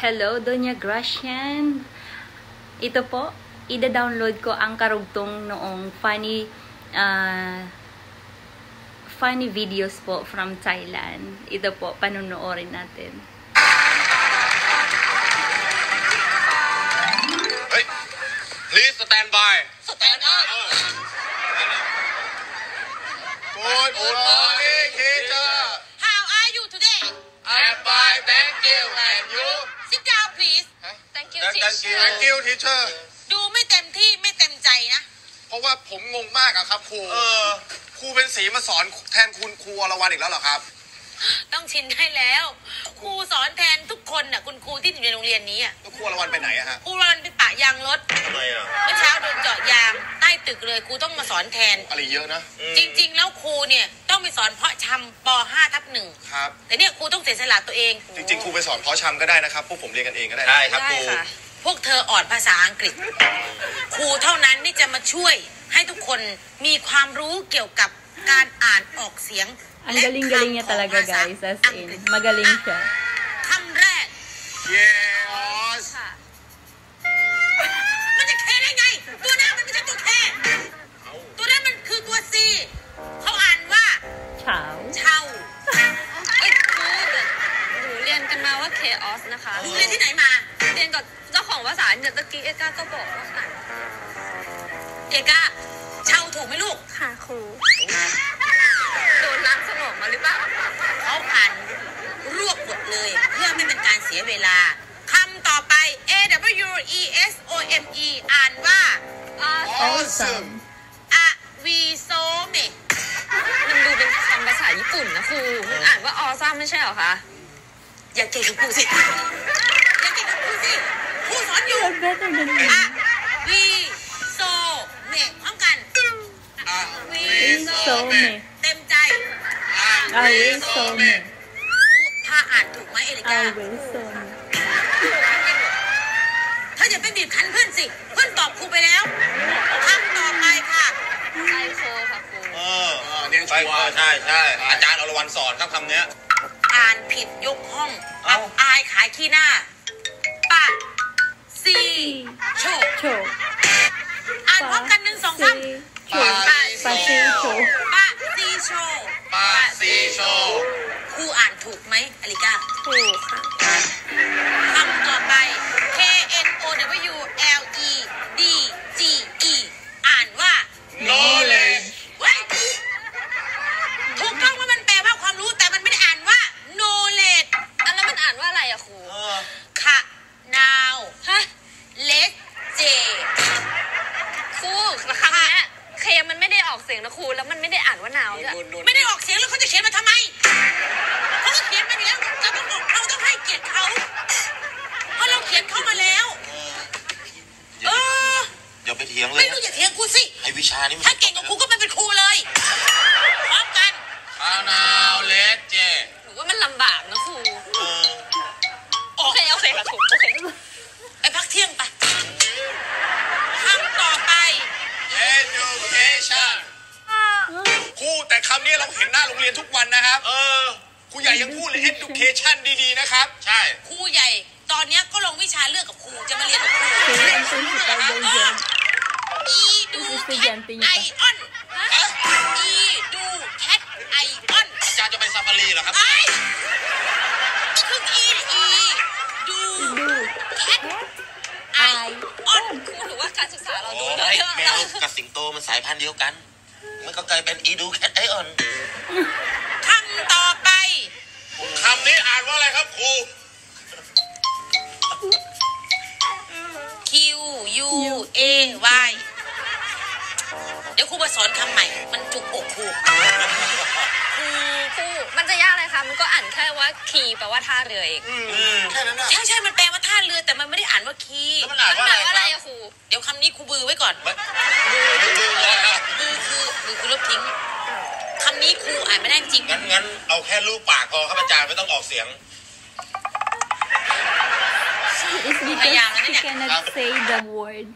Hello, Doña Gracian. Ito po, ida-download ko ang karugtong noong funny uh, funny videos po from Thailand. Ito po, panonoorin natin. Hey, please stand by. Stand up. Oh. Good morning, teacher. Today? I'm fine thank you and you Sit down please. Thank you, thank you teacher. thank you teacher ดูไม่เต็มที่ไม่เต็มใจนะ เพราะว่าผมงงมากอะครับครูครูเป็นสีมาสอนแทนคุณครูอรวรรณอีกแล้วเหรอครับ ต้องชินได้แล้ว ครูสอนแทนทุกคนน่ะคุณครูที่อยู่ในโรงเรียนนี้อะแล้วครูอรวรรณไปไหนอะฮะครูรันไปปะยางรถทำไมอะเมื่อเช้าโดนเจาะยางใต้ตึกเลยครูต้องมาสอนแทน อะไรเยอะนะ จริง ๆ แล้วครูเนี่ยต้ องไปสอนเพาะชำป .5 ทับหนึ่งครับ แต่เนี่ยครูต้องเสียสละตัวเองจริงๆครูไปสอนเพาะชำก็ได้นะครับ พวกผมเรียนกันเองก็ได้นะได้ครับครูค่ะพวกเธออ่อนภาษาอังกฤษ ครูเท่านั้นที่จะมาช่วยให้ทุกคนมีความรู้เกี่ยวกับการอ่านออกเสียง Ang และ galing-galing niya คำของ talaga ภาษา guys, as อัง in. กฤษ Magaling อะ siya. คำแรก yes กับเจ้าของภาษาเนี่ยตะกี้เอกาก็บอกว่าอ่านเอกาเช่าถูกไหมลูก ค่ะครูโดนล้างสมองมาหรือเปล่าเขาอ่านรวบหมดเลย เพื่อไม่เป็นการเสียเวลาคำต่อไป A W E S O M E อ่านว่า Awesome. อะวีโซเมมันดูเป็นคำภาษาญี่ปุ่นนะครูมันอ่านว่าออซ่าไม่ใช่เหรอคะ อย่าเก่งกับครูสิ สิครูสอนอยู่ You're better than me. อะวีโซเมพร้อมกันอะวีโซเมเต็มใจ Away so me. ถ้าอ่านถูกไหมเอลิกา Away so me. ถ้าอย่าไปบีบคั้นเพื่อนสิ เพื่อนตอบครูไปแล้วคำต่อไปค่ะไซโคค่ะครูเออเอเรียนใช่ชัวร์ใช่ใช่อาจารย์อรวรรณสอนครับคำเนี้ยอ่านผิดยกห้องอ้าอับอายขายขี้หน้า ซีโช Cho. อ่านพร้อมกันหนึ่งสองสาม Cho. Pasicho. ปะซีโชปาซีโชครูอ่านถูกไหมอลิกาถูก งนะครูแล้วมันไม่ได้อ่านว่านาวด้วยไม่ได้ออกเสียงแล้วเขาจะเขียนมาทำไมเขาก็เขียนมาอยู่แล้วเราต้องบอกเราต้องให้เกียรติเขาเพราะเราเขียนเข้ามาแล้ว เอออย่าไปเถียงเลไม่ยรู้อย่าเถียงกูสิไอวิชานี้มันถ้าเก่งกว่าครูก็ไปเป็นครูเลยพร้อมกันอานาวเลสเจหนูว่ามันลำบากนะครู ครูแต่คำนี้เราเห็นหน้าโรงเรียนทุกวันนะครับ เออครูใหญ่ยังพูดเลย education ดีๆนะครับ ใช่ ครูใหญ่ ตอนเนี้ยก็ลงวิชาเลือกกับครูจะมาเรียนกับครู Kaya ang principal daw dyan. อีดูแคทไอออนอีดูแคทไอออนอาจารย์จะไปซาฟารีเหรอครับ ไอคืออีอีดู Do. แคทไอออนครูหรือว่าการศึกษาเราโอ้ดูเลยยอะแมวกับสิงโตมันสายพันธุ์เดียวกัน มันก็กลายเป็นอีดูแคทไอออนคำต่อไป คำนี้อ่านว่าอะไรครับครู Q U A Y เดี๋ยวครูมาสอนคำใหม่ มันจุกอกครูครูครูมันจะยากเลยค่ะ มันก็อ่านแค่ว่าคีแปลว่าท่าเรือเองแค่นั้นนะใช่ใช่มันแปลว่าท่าเรือแต่มันไม่ได้อ่านว่าคีแล้วมันอ่านมันว่าแปอะลไรว่าคอะไรรับอะครู เดี๋ยวคำนี้ครูบือไว้ก่อนไม่ไม่ดูเลยครับบือคือ บือคือลบทิ้งคำนี้ครูอ่านไม่ได้จริงงั้นงั้นเอาแค่รูปปากพอครับอาจารย์ไม่ต้องออกเสียง It's because she cannot say the word.